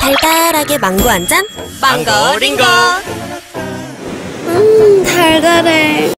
달달하게 망고 한 잔? 망고 링거 음, 달달해.